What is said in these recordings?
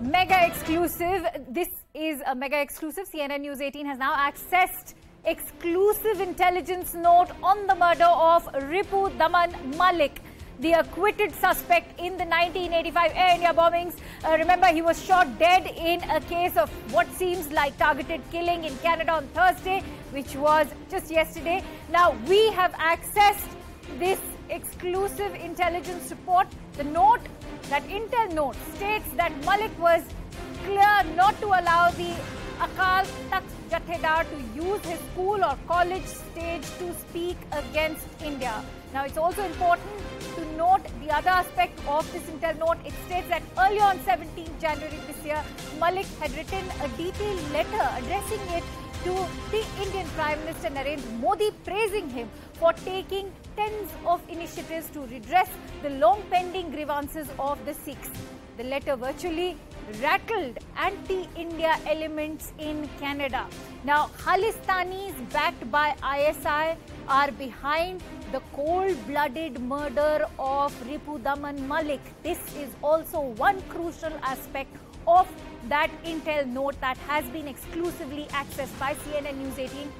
Mega exclusive. This is a mega exclusive. CNN News 18 has now accessed exclusive intelligence note on the murder of Ripudaman Malik, the acquitted suspect in the 1985 Air India bombings. Uh, remember, he was shot dead in a case of what seems like targeted killing in Canada on Thursday, which was just yesterday. Now, we have accessed this exclusive intelligence report. The note, that intel note, states that Malik was clear not to allow the Akal Takht Jathedar to use his school or college stage to speak against India. Now, it's also important to note the other aspect of this intel note. It states that earlier on 17 January this year, Malik had written a detailed letter addressing it to the Indian Prime Minister Narendra Modi, praising him for taking tens of initiatives to redress the long pending grievances of the Sikhs. The letter virtually rattled anti-India elements in Canada. Now, Khalistanis backed by ISI are behind the cold-blooded murder of Ripudaman Malik. This is also one crucial aspect of that intel note that has been exclusively accessed by CNN News 18.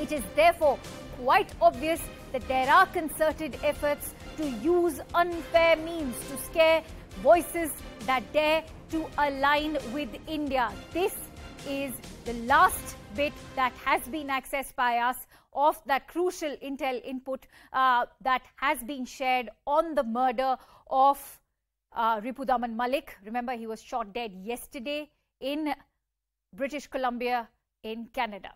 It is therefore quite obvious that there are concerted efforts to use unfair means to scare voices that dare to align with India. This is the last bit that has been accessed by us of that crucial intel input uh, that has been shared on the murder of uh, Ripudaman Malik. Remember, he was shot dead yesterday in British Columbia in Canada.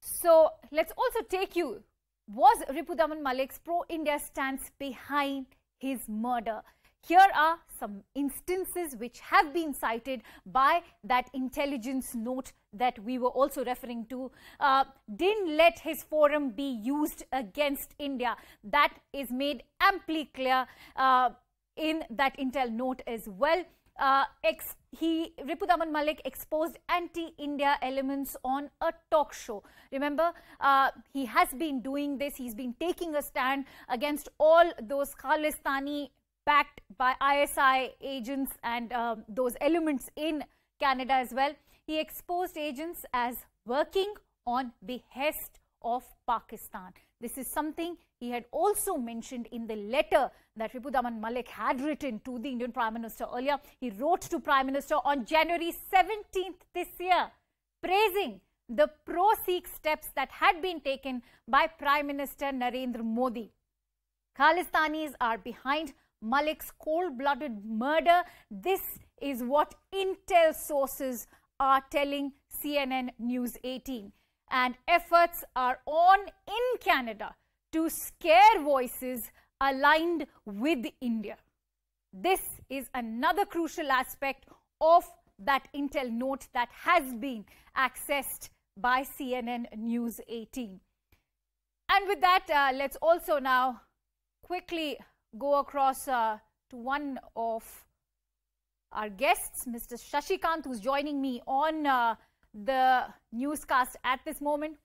So let's also take you, was Ripudaman Malik's pro-India stance behind his murder? Here are some instances which have been cited by that intelligence note that we were also referring to. Uh, didn't let his forum be used against India. That is made amply clear uh, in that intel note as well. Uh, ex he Ripudaman Malik exposed anti-India elements on a talk show. Remember, uh, he has been doing this. He's been taking a stand against all those Khalistani backed by ISI agents and um, those elements in Canada as well. He exposed agents as working on behest of Pakistan. This is something he had also mentioned in the letter that Ripudaman Malik had written to the Indian Prime Minister earlier. He wrote to Prime Minister on January 17th this year, praising the pro-Sikh steps that had been taken by Prime Minister Narendra Modi. Khalistanis are behind Malik's cold-blooded murder. This is what intel sources are telling CNN News 18. And efforts are on in Canada to scare voices aligned with India. This is another crucial aspect of that intel note that has been accessed by CNN News 18. And with that, uh, let's also now quickly go across uh, to one of our guests, Mr. Shashikant, who's joining me on uh, the newscast at this moment.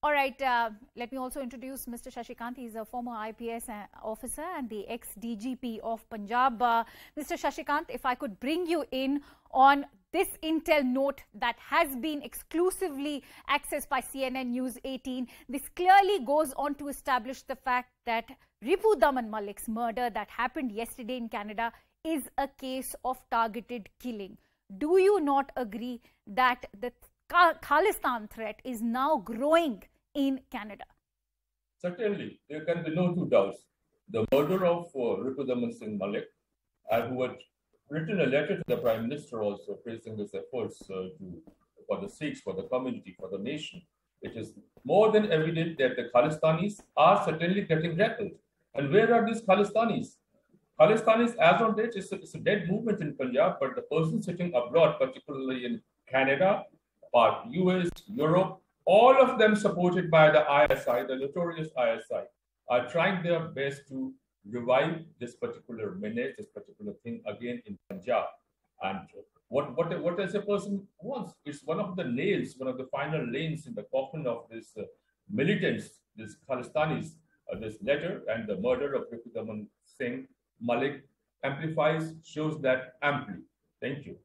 All right, uh, let me also introduce Mr. Shashikant. He's a former IPS uh, officer and the ex-DGP of Punjab. Uh, Mr. Shashikant, if I could bring you in on this intel note that has been exclusively accessed by CNN News 18. This clearly goes on to establish the fact that Ripudaman Malik's murder that happened yesterday in Canada is a case of targeted killing. Do you not agree that the Khalistan threat is now growing in Canada? Certainly, there can be no two doubts. The murder of uh, Ripudaman Singh Malik, uh, who had written a letter to the Prime Minister also praising his efforts uh, to, for the Sikhs, for the community, for the nation, it is more than evident that the Khalistanis are certainly getting rattled. And where are these Khalistanis? Khalistanis, as on date, is a, it's a dead movement in Punjab, but the person sitting abroad, particularly in Canada, part US, Europe, all of them supported by the ISI, the notorious ISI, are trying their best to revive this particular minute, this particular thing again in Punjab. And what what what does a person wants? It's one of the nails, one of the final lanes in the coffin of this uh, militants, this Khalistanis, uh, this letter and the murder of Ripudaman Singh Malik amplifies, shows that amply. Thank you.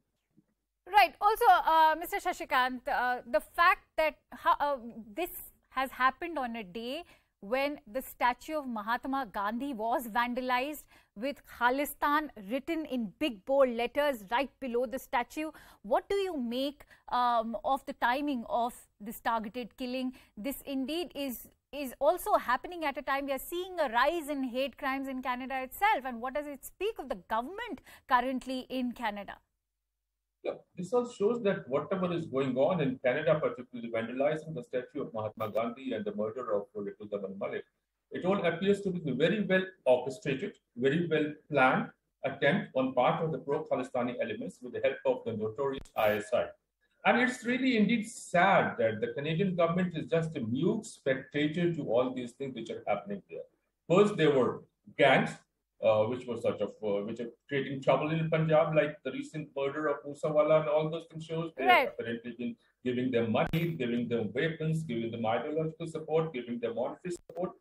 Right. Also, uh, Mr. Shashikant, uh, the fact that uh, this has happened on a day when the statue of Mahatma Gandhi was vandalized with Khalistan written in big bold letters right below the statue. What do you make um, of the timing of this targeted killing? This indeed is is also happening at a time we are seeing a rise in hate crimes in Canada itself. And what does it speak of the government currently in Canada? Yeah, this all shows that whatever is going on in Canada, particularly vandalizing the statue of Mahatma Gandhi and the murder of Ripudaman Malik, it all appears to be a very well orchestrated, very well planned attempt on part of the pro-Khalistani elements with the help of the notorious ISI. And it's really indeed sad that the Canadian government is just a mute spectator to all these things which are happening there. First, there were gangs uh, which were sort of uh, which are creating trouble in Punjab, like the recent murder of Moosewala and all those things shows. They right. have apparently been giving them money, giving them weapons, giving them ideological support, giving them monetary support.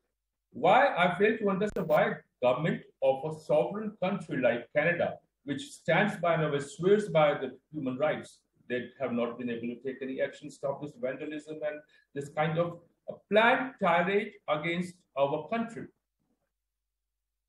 Why I fail to understand why government of a sovereign country like Canada, which stands by and swears by the human rights, they have not been able to take any action, stop this vandalism and this kind of a planned tirade against our country.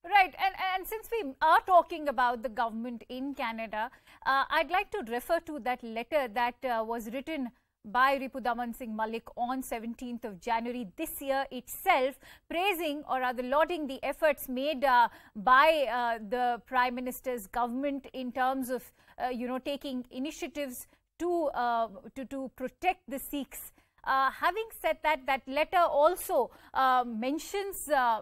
Right, and, and since we are talking about the government in Canada, uh, I'd like to refer to that letter that uh, was written by Ripudaman Singh Malik on 17th of January this year itself, praising or rather lauding the efforts made uh, by uh, the Prime Minister's government in terms of, uh, you know, taking initiatives to, uh, to, to protect the Sikhs. having said that, that letter also mentions uh,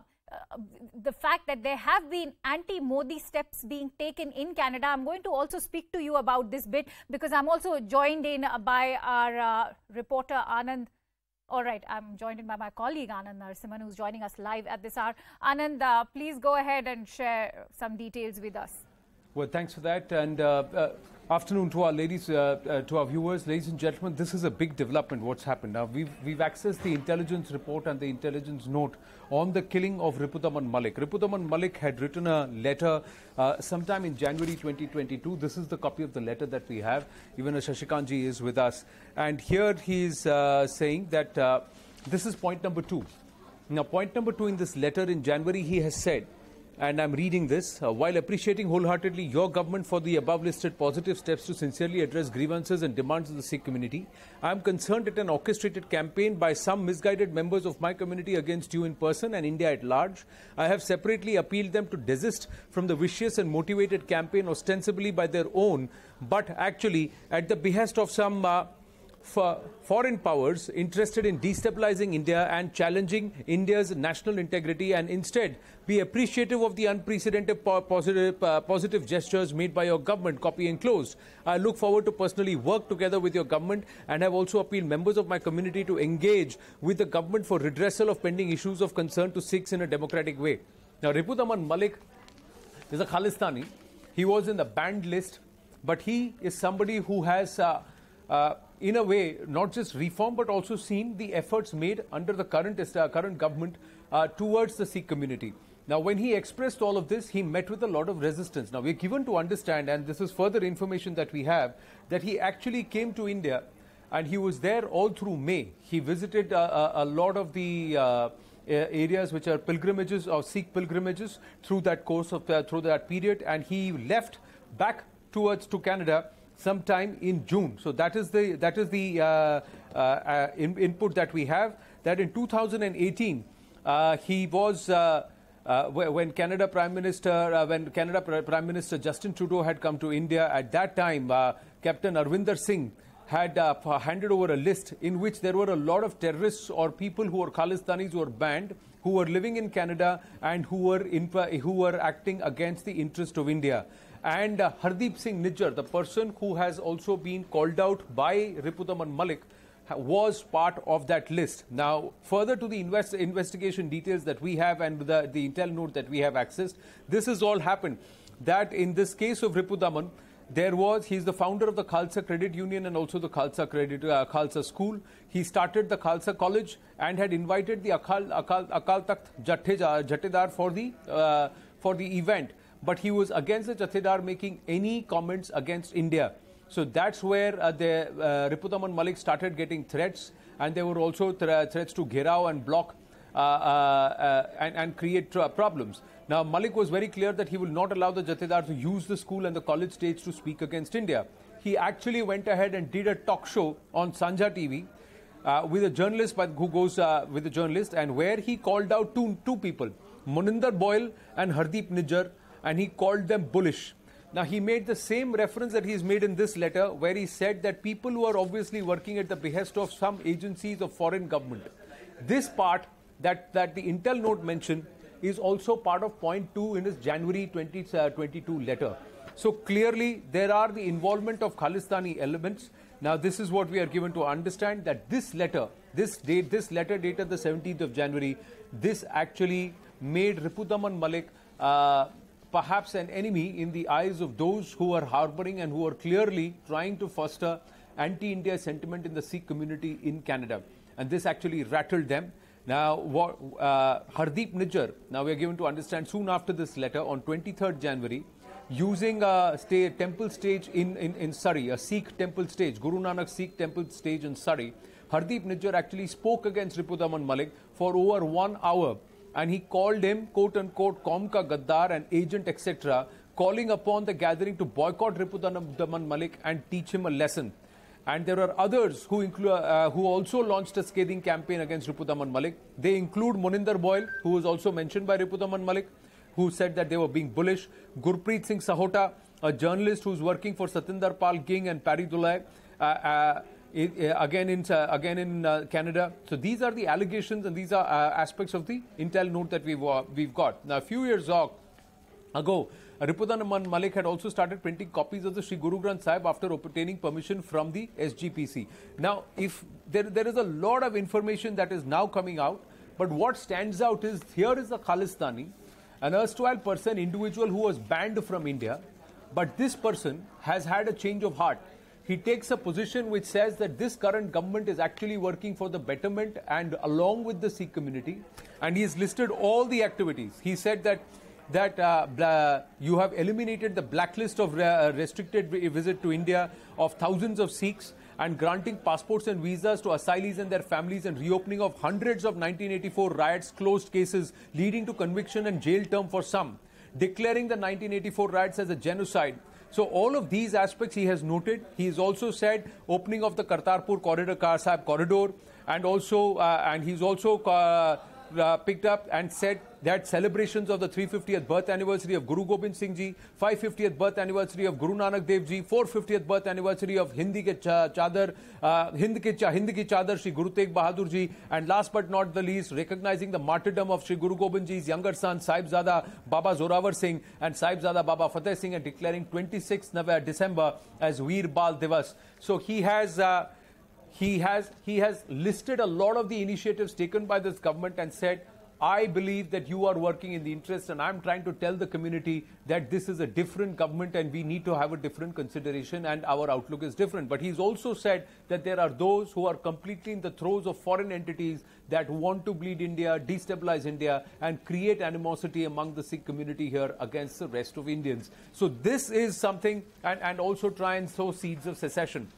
the fact that there have been anti-Modi steps being taken in Canada. I'm going to also speak to you about this bit because I'm also joined in by our uh, reporter Anand. All right, I'm joined in by my colleague Anand Narasimhan who's joining us live at this hour. Anand, uh, please go ahead and share some details with us. Well, thanks for that. And uh, uh, afternoon to our ladies, uh, uh, to our viewers, ladies and gentlemen. This is a big development. What's happened now? We've we've accessed the intelligence report and the intelligence note on the killing of Ripudaman Malik. Ripudaman Malik had written a letter uh, sometime in January 2022. This is the copy of the letter that we have. Even Shashikanji is with us, and here he is uh, saying that uh, this is point number two. Now, point number two in this letter in January, he has said and I'm reading this. Uh, while appreciating wholeheartedly your government for the above listed positive steps to sincerely address grievances and demands of the Sikh community, I am concerned at an orchestrated campaign by some misguided members of my community against you in person and India at large. I have separately appealed them to desist from the vicious and motivated campaign ostensibly by their own, but actually at the behest of some uh, for foreign powers interested in destabilizing India and challenging India's national integrity and instead be appreciative of the unprecedented po positive, uh, positive gestures made by your government, copy enclosed. I look forward to personally work together with your government and have also appealed members of my community to engage with the government for redressal of pending issues of concern to Sikhs in a democratic way. Now, Ripudaman Malik is a Khalistani. He was in the banned list, but he is somebody who has uh, uh, in a way, not just reform, but also seen the efforts made under the current, uh, current government uh, towards the Sikh community. Now, when he expressed all of this, he met with a lot of resistance. Now, we're given to understand, and this is further information that we have, that he actually came to India and he was there all through May. He visited uh, a, a, lot of the uh, areas which are pilgrimages or Sikh pilgrimages through that course of the, through that period, and he left back towards to Canada sometime in June. So that is the that is the uh, uh, uh in, input that we have. That in 2018 uh, he was. Uh, when Canada Prime Minister, when Canada Prime Minister Justin Trudeau had come to India, at that time, Captain Amarinder Singh had uh, handed over a list in which there were a lot of terrorists or people who were Khalistanis who were banned, who were living in Canada and who were in, who were acting against the interest of India. And uh, Hardeep Singh Nijjar, the person who has also been called out by Ripudaman Malik, was part of that list. Now, further to the invest investigation details that we have and the, the intel note that we have accessed, this has all happened. That in this case of Ripudaman, there was, he's the founder of the Khalsa Credit Union and also the Khalsa Credit, uh, Khalsa School. He started the Khalsa College and had invited the Akal, Akal, Akal Takht Jathedar for the, uh, for the event. But he was against the Jathedar making any comments against India. So that's where uh, the uh, Ripudaman Malik started getting threats, and there were also th- threats to Gherao and block uh, uh, uh, and, and, create problems. Now, Malik was very clear that he will not allow the Jathedar to use the school and the college stage to speak against India. He actually went ahead and did a talk show on Sanjha TV uh, with a journalist who goes with a journalist and where he called out two, two people, Moninder Bual and Hardeep Nijjar, and he called them bullish. Now, he made the same reference that he's made in this letter, where he said that people who are obviously working at the behest of some agencies of foreign government. This part that, that the Intel note mentioned is also part of point two in his January 2022 uh, letter. So clearly, there are the involvement of Khalistani elements. Now, this is what we are given to understand that this letter, this date, this letter dated the 17th of January, this actually made Ripudaman Malik uh, perhaps an enemy in the eyes of those who are harboring and who are clearly trying to foster anti India sentiment in the Sikh community in Canada. And this actually rattled them. Now, what, uh, Hardeep Nijjar, now we are given to understand soon after this letter on 23rd January, using a stay, temple stage in, in, in Surrey, a Sikh temple stage, Guru Nanak Sikh temple stage in Surrey, Hardeep Nijjar actually spoke against Ripudaman Malik for over one hour and he called him, quote unquote, Komka Gaddar, an agent, etc., calling upon the gathering to boycott Ripudaman Malik and teach him a lesson. And there are others who, include, uh, who also launched a scathing campaign against Ripudaman Malik. They include Moninder Bual, who was also mentioned by Ripudaman Malik, who said that they were being bullish. Gurpreet Singh Sahota, a journalist who's working for Satinder Pal Ging and Paddy Dulai, uh, uh, again in uh, again in uh, Canada. So these are the allegations and these are uh, aspects of the intel note that we've we've got. Now a few years ago, Ripudaman Malik had also started printing copies of the Sri Guru Granth Sahib after obtaining permission from the SGPC. Now, if there, there is a lot of information that is now coming out, but what stands out is here is a Khalistani, an erstwhile person, individual who was banned from India, but this person has had a change of heart. He takes a position which says that this current government is actually working for the betterment and along with the Sikh community, and he has listed all the activities. He said that that uh, you have eliminated the blacklist of uh, restricted visit to India of thousands of Sikhs and granting passports and visas to asylees and their families and reopening of hundreds of 1984 riots closed cases leading to conviction and jail term for some, declaring the 1984 riots as a genocide. So all of these aspects he has noted. He has also said opening of the Kartarpur corridor, Sahib corridor, and also uh, and he's also uh, uh, picked up and said that celebrations of the 350th birth anniversary of Guru Gobind Singh Ji, 550th birth anniversary of Guru Nanak Dev Ji, 450th birth anniversary of Hindi ke chadar, uh, Hind ke Hindi ki chadar Shri Guru Tegh Bahadur Ji, and last but not the least, recognizing the martyrdom of Shri Guru Gobind Ji's younger son Sahibzada Baba Zorawar Singh and Sahibzada Baba Fateh Singh, and declaring 26th December as Veer Bal Divas. So he has. Uh, he has, he has listed a lot of the initiatives taken by this government and said, I believe that you are working in the interest, and I'm trying to tell the community that this is a different government and we need to have a different consideration and our outlook is different. But he's also said that there are those who are completely in the throes of foreign entities that want to bleed India, destabilize India, and create animosity among the Sikh community here against the rest of Indians. So this is something, and, and also try and sow seeds of secession.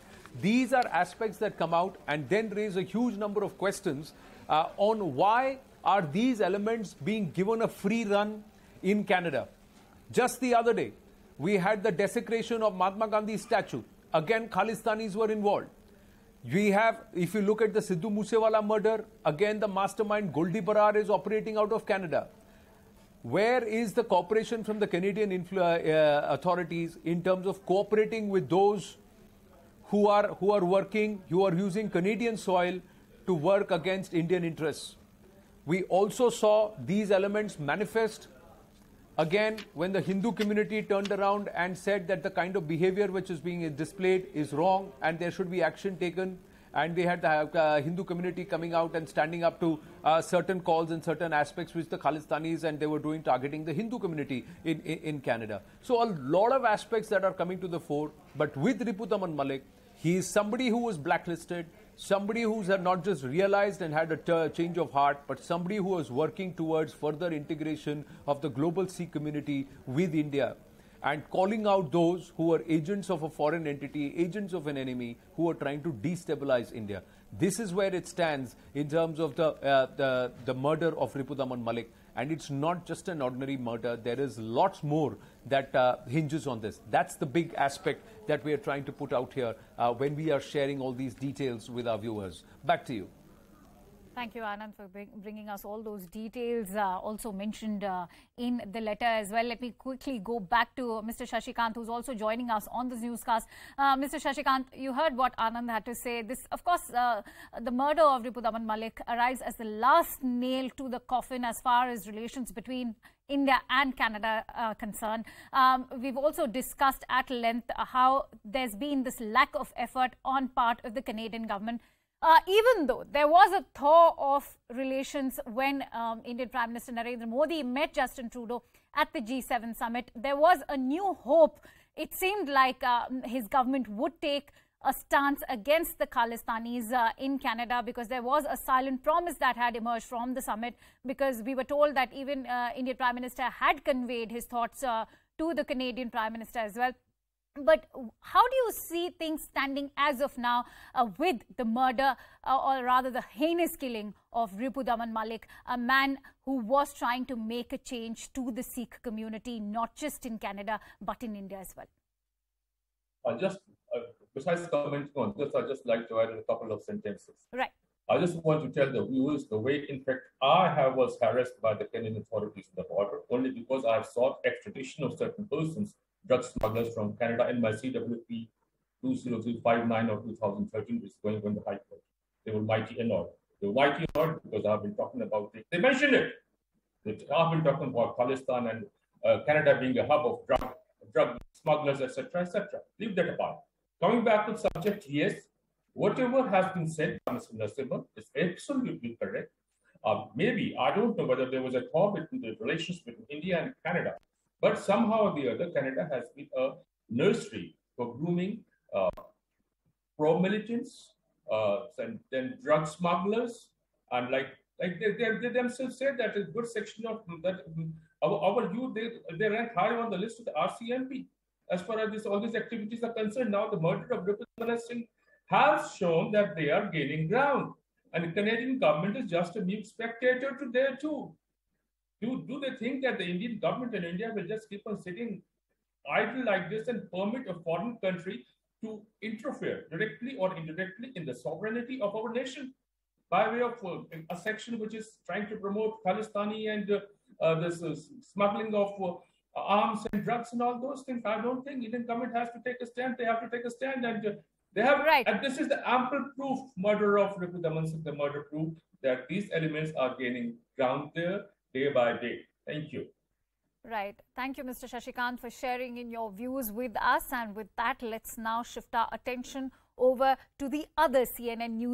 These are aspects that come out and then raise a huge number of questions uh, on why are these elements being given a free run in Canada. Just the other day, we had the desecration of Mahatma Gandhi's statue. Again, Khalistanis were involved. We have, if you look at the Sidhu Moosewala murder, again the mastermind Goldy Brar is operating out of Canada. Where is the cooperation from the Canadian influ- uh, authorities in terms of cooperating with those who are, who are working, who are using Canadian soil to work against Indian interests. We also saw these elements manifest again when the Hindu community turned around and said that the kind of behavior which is being displayed is wrong and there should be action taken. And they had the uh, Hindu community coming out and standing up to uh, certain calls and certain aspects which the Khalistanis and they were doing targeting the Hindu community in, in, in Canada. So a lot of aspects that are coming to the fore. But with Ripudaman Malik, he is somebody who was blacklisted. somebody who's not just realized and had a change of heart, but somebody who was working towards further integration of the global Sikh community with India and calling out those who are agents of a foreign entity, agents of an enemy who are trying to destabilize India. This is where it stands in terms of the, uh, the, the murder of Ripudaman Malik. And it's not just an ordinary murder. There is lots more that uh, hinges on this. That's the big aspect that we are trying to put out here uh, when we are sharing all these details with our viewers. Back to you. Thank you, Anand, for bringing us all those details uh, also mentioned uh, in the letter as well. Let me quickly go back to Mr. Shashikant, who's also joining us on this newscast. Uh, Mr. Shashikant, you heard what Anand had to say. This, of course, uh, the murder of Ripudaman Malik arrives as the last nail to the coffin as far as relations between India and Canada uh, concerned. Um, we've also discussed at length how there's been this lack of effort on part of the Canadian government uh, even though there was a thaw of relations when um, Indian Prime Minister Narendra Modi met Justin Trudeau at the G7 summit, there was a new hope. It seemed like uh, his government would take a stance against the Khalistanis uh, in Canada because there was a silent promise that had emerged from the summit because we were told that even uh, Indian Prime Minister had conveyed his thoughts uh, to the Canadian Prime Minister as well. But how do you see things standing as of now uh, with the murder, uh, or rather the heinous killing of Ripudaman Malik, a man who was trying to make a change to the Sikh community, not just in Canada, but in India as well? I just, uh, besides commenting on this, I just like to add a couple of sentences. Right. I just want to tell the viewers the way, in fact, I have was harassed by the Kenyan authorities at the border only because I have sought extradition of certain persons drug smugglers from Canada in my CWP 20359 of 2013, which is going on the High Court. They were mighty annoyed. They were mighty annoyed because I've been talking about it. They mentioned it. I've been talking about Khalistan and uh, Canada being a hub of drug, drug smugglers, etc., etc. Leave that apart. Coming back to the subject, yes, whatever has been said by Mr. Narasimhan is absolutely correct. Uh, maybe, I don't know whether there was a thaw between the relations between India and Canada. But somehow or the other, Canada has been a nursery for grooming uh, pro militants, uh, and then drug smugglers, and like like they, they, they, themselves said that a good section of that our, our youth they, they rank high on the list of the RCMP as far as this, all these activities are concerned. Now the murder of Ripple Singh has shown that they are gaining ground, and the Canadian government is just a mute spectator to there too. Do, do they think that the Indian government in India will just keep on sitting idle like this and permit a foreign country to interfere directly or indirectly in the sovereignty of our nation by way of uh, a section which is trying to promote Palestinian and uh, uh, this uh, smuggling of uh, arms and drugs and all those things. I don't think Indian government has to take a stand. They have to take a stand and uh, they have, right. and this is the ample proof, murder of Ripudaman the murder proof that these elements are gaining ground there day by day. Thank you. Right. Thank you, Mr. Shashikant, for sharing in your views with us. And with that, let's now shift our attention over to the other CNN news.